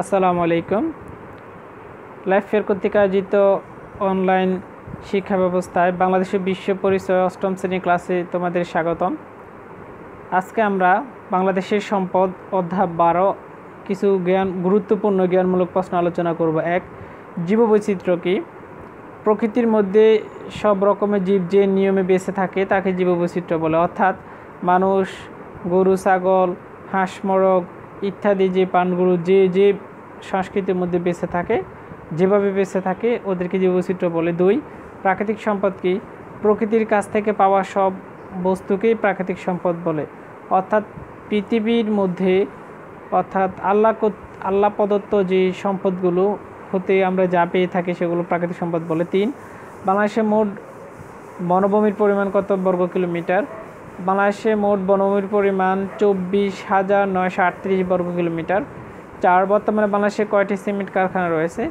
আসসালামু আলাইকুম। Life fair কর্তৃক আয়োজিত অনলাইন শিক্ষা ব্যবস্থায় বাংলাদেশের বিশ্ব পরিচয় অষ্টম শ্রেণি ক্লাসে তোমাদের স্বাগতম। আজকে আমরা বাংলাদেশের সম্পদ অধ্যায় বারো কিছু জ্ঞান, গুরুত্বপূর্ণ জ্ঞানমূলক প্রশ্ন আলোচনা করব। এক, জীববৈচিত্র্য কী? প্রকৃতির মধ্যে সব রকমের জীব যে নিয়মে বেঁচে থাকে, তাকে জীববৈচিত্র্য বলে। অর্থাৎ মানুষ, গরু, ছাগল, হাঁস, মোরগ ইত্যাদি যে পানগুলো যে যে সংস্কৃতির মধ্যে বেঁচে থাকে, যেভাবে বেঁচে থাকে, ওদেরকে যে বৈচিত্র্য বলে দুই, প্রাকৃতিক সম্পদ প্রকৃতির কাছ থেকে পাওয়া সব বস্তুকেই প্রাকৃতিক সম্পদ বলে। অর্থাৎ পৃথিবীর মধ্যে, অর্থাৎ আল্লাহ আল্লাহ প্রদত্ত যে সম্পদগুলো হতে আমরা যা পেয়ে থাকি সেগুলো প্রাকৃতিক সম্পদ বলে। তিন, বাংলাদেশে মোট বনভূমির পরিমাণ কত বর্গ কিলোমিটার? বাংলাদেশে মোট বনভূমির পরিমাণ চব্বিশ হাজার নয়শো আটত্রিশ বর্গ কিলোমিটার। চার, বর্তমানে বাংলাদেশে কয়টি সিমেন্ট কারখানা রয়েছে?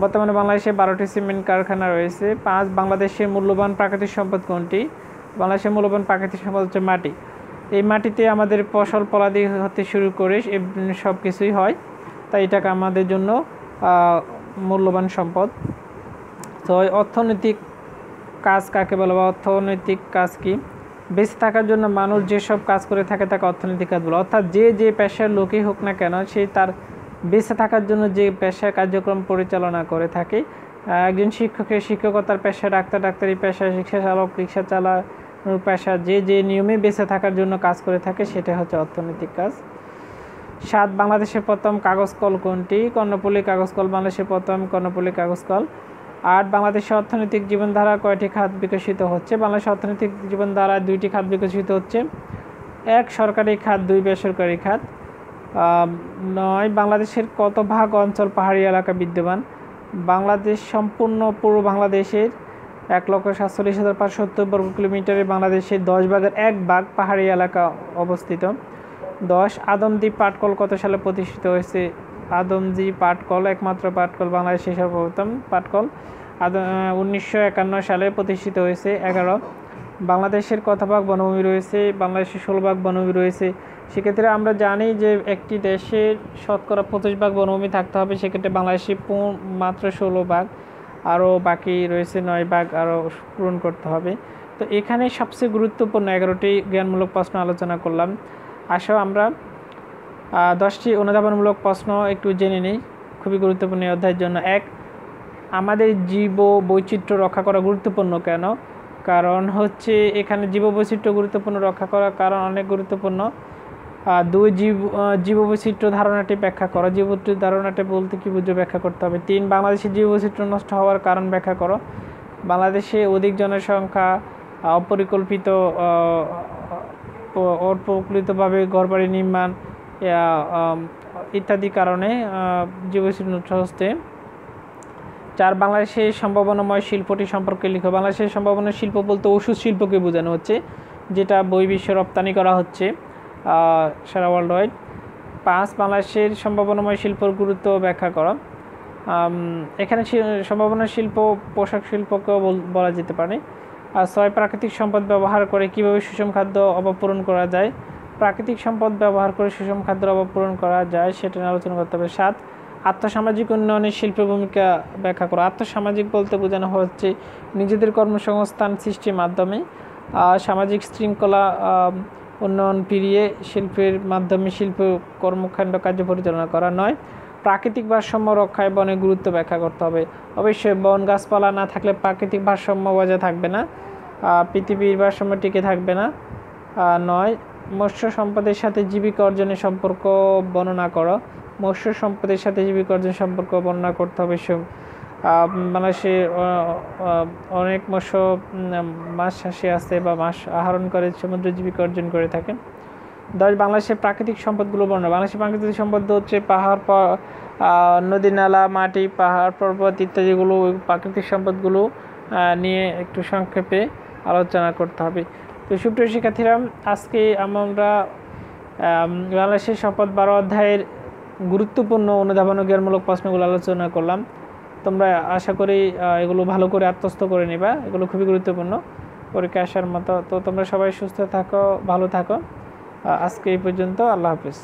বর্তমানে বাংলাদেশে বারোটি সিমেন্ট কারখানা রয়েছে। পাঁচ বাংলাদেশের মূল্যবান প্রাকৃতিক সম্পদ কোনটি? বাংলাদেশের মূল্যবান প্রাকৃতিক সম্পদ হচ্ছে মাটি। এই মাটিতে আমাদের ফসল ফলাদি হতে শুরু করে সব কিছুই হয়। তাই এটাকে আমাদের জন্য মূল্যবান সম্পদ। তো অর্থনৈতিক কাজ কাকে বলে বা অর্থনৈতিক কাজ কি? বেঁচে থাকার জন্য মানুষ যেসব কাজ করে থাকে তাকে অর্থনৈতিক কাজ বলে। অর্থাৎ যে যে পেশার লোকই হোক না কেন, সে তার বেঁচে থাকার জন্য যে পেশার কার্যক্রম পরিচালনা করে থাকে একজন শিক্ষকের শিক্ষকতার পেশা ডাক্তার, ডাক্তারি পেশা রিক্সা চালক, রিক্সা চালানোর পেশা যে যে নিয়মে বেঁচে থাকার জন্য কাজ করে থাকে, সেটা হচ্ছে অর্থনৈতিক কাজ। সাত, বাংলাদেশের প্রথম কাগজ কল কোনটি? কর্ণপল্লী কাগজ কল বাংলাদেশের প্রথম কর্ণপল্লী কাগজ কল আট, বাংলাদেশের অর্থনৈতিক জীবনধারা কয়টি খাত বিকশিত হচ্ছে? বাংলাদেশের অর্থনৈতিক জীবনধারা দুইটি খাত বিকশিত হচ্ছে। এক, সরকারি খাত, দুই, বেসরকারি খাত। নয়, বাংলাদেশের কত ভাগ অঞ্চল পাহাড়ি এলাকা বিদ্যমান? বাংলাদেশ সম্পূর্ণ পূর্ব বাংলাদেশের এক লক্ষ সাতচল্লিশ হাজার পাঁচশো সত্তর বর্গ কিলোমিটারে বাংলাদেশের দশ ভাগের এক ভাগ পাহাড়ি এলাকা অবস্থিত। দশ আদমদ্বীপ পাটকল কত সালে প্রতিষ্ঠিত হয়েছে? আদমজি পাটকল, একমাত্র পাটকল বাংলাদেশের সর্বপ্রথম পাটকল। আদম উনিশশো একান্ন সালে প্রতিষ্ঠিত হয়েছে, এগারো। বাংলাদেশের কত ভাগ বনভূমি রয়েছে, বাংলাদেশের ষোলো ভাগ বনভূমি রয়েছে। সেক্ষেত্রে আমরা জানি যে একটি দেশের শতকরা পঁচিশ ভাগ বনভূমি থাকতে হবে, সেক্ষেত্রে বাংলাদেশে মাত্র ষোলো ভাগ আরও বাকি রয়েছে নয় ভাগ আরও পূরণ করতে হবে। তো এখানে সবচেয়ে গুরুত্বপূর্ণ এগারোটি জ্ঞানমূলক প্রশ্ন আলোচনা করলাম। আসো আমরা দশটি অনুধাবনমূলক প্রশ্ন একটু জেনে নিই। খুবই গুরুত্বপূর্ণ অধ্যায়ের জন্য। এক, আমাদের জীব বৈচিত্র্য রক্ষা করা গুরুত্বপূর্ণ কেন? কারণ হচ্ছে এখানে জীব বৈচিত্র্য গুরুত্বপূর্ণ রক্ষা করার কারণ অনেক গুরুত্বপূর্ণ। দুই, জীব জীববৈচিত্র্য ধারণাটি ব্যাখ্যা করো। জীববৈচিত্র্য ধারণাটি বলতে কী বুঝে ব্যাখ্যা করতে হবে? তিন, বাংলাদেশের জীববৈচিত্র্য নষ্ট হওয়ার কারণ ব্যাখ্যা করো। বাংলাদেশে অধিক জনসংখ্যা অপরিকল্পিত অপ্রকৃতভাবে ঘরবাড়ি নির্মাণ ইত্যাদি কারণে জীববৈচিত্র্য নষ্ট হচ্ছে চার বাংলাদেশের সম্ভাবনাময় শিল্পটি সম্পর্কে লিখো। বাংলাদেশের সম্ভাবনা শিল্প বলতে ওষুধ শিল্পকে বোঝানো হচ্ছে, যেটা বহির্বিশ্বে রপ্তানি করা হচ্ছে সারা ওয়ার্ল্ড ওয়াইড পাঁচ, বাংলাদেশের সম্ভাবনাময় শিল্পর গুরুত্ব ব্যাখ্যা করো। এখানে সম্ভাবনা শিল্প, পোশাক শিল্পকেও বল- বলা যেতে পারে। আর ছয়, প্রাকৃতিক সম্পদ ব্যবহার করে কীভাবে সুষম খাদ্য অভাব পূরণ করা যায় প্রাকৃতিক সম্পদ ব্যবহার করে সুষম খাদ্যের অভাব পূরণ করা যায়, সেটা নিয়ে আলোচনা করতে হবে। সাত আর্থসামাজিক উন্নয়নে শিল্পের ভূমিকা ব্যাখ্যা করা। আর্থসামাজিক বলতে বোঝানো হচ্ছে নিজেদের কর্মসংস্থান সৃষ্টির মাধ্যমে সামাজিক শৃঙ্খলা উন্নয়ন ফিরিয়ে শিল্পের মাধ্যমে শিল্প কর্মকাণ্ড কার্য পরিচালনা করা। নয়, প্রাকৃতিক ভারসাম্য রক্ষায় বনের গুরুত্ব ব্যাখ্যা করতে হবে। অবশ্যই বন গাছপালা না থাকলে প্রাকৃতিক ভারসাম্য বজায় থাকবে না পৃথিবীর ভারসাম্য টিকে থাকবে না। নয় মৎস্য সম্পদের সাথে জীবিকা অর্জনের সম্পর্ক বর্ণনা করো। মৎস্য সম্পদের সাথে জীবিকা অর্জনের সম্পর্ক বর্ণনা করতে হবে বাংলাদেশে অনেক মৎস্য মাছ চাষি আছে বা মাছ আহরণ করে, সমুদ্র জীবিকা অর্জন করে থাকেন। দশ বাংলাদেশের প্রাকৃতিক সম্পদগুলো বর্ণনা বাংলাদেশের প্রাকৃতিক সম্পদ হচ্ছে পাহাড় নদী, নালা, মাটি, পাহাড়, পর্বত ইত্যাদিগুলো, প্রাকৃতিক সম্পদগুলো নিয়ে একটু সংক্ষেপে আলোচনা করতে হবে। তো সুপ্রিয় শিক্ষার্থীরা, আজকে আমরা বাংলাদেশের শপথ বারো অধ্যায়ের গুরুত্বপূর্ণ অনুধাবন জ্ঞানমূলক প্রশ্নগুলো আলোচনা করলাম। তোমরা আশা করি এগুলো ভালো করে আত্মস্থ করে নেবা। এগুলো খুবই গুরুত্বপূর্ণ পরীক্ষা আসার মতো। তো তোমরা সবাই সুস্থ থাকো, ভালো থাকো। আজকে এই পর্যন্ত আল্লাহ হাফিজ।